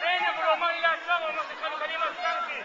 Venga, por lo más, ya estamos, no se calima el tanque.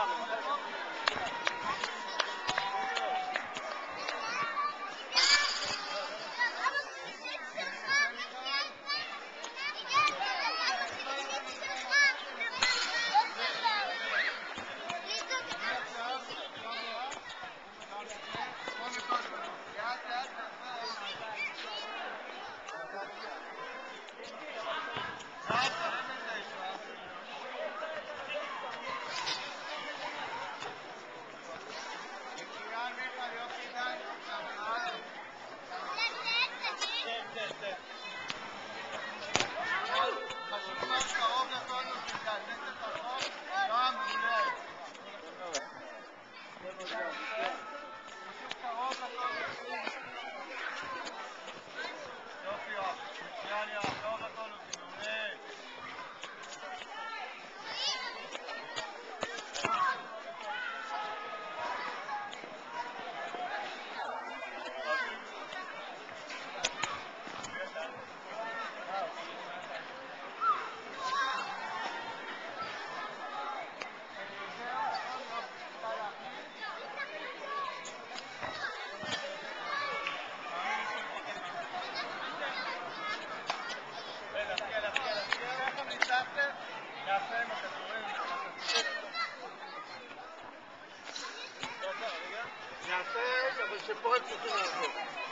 Water. נעשה, אבל שפה רק צריכים לעשות.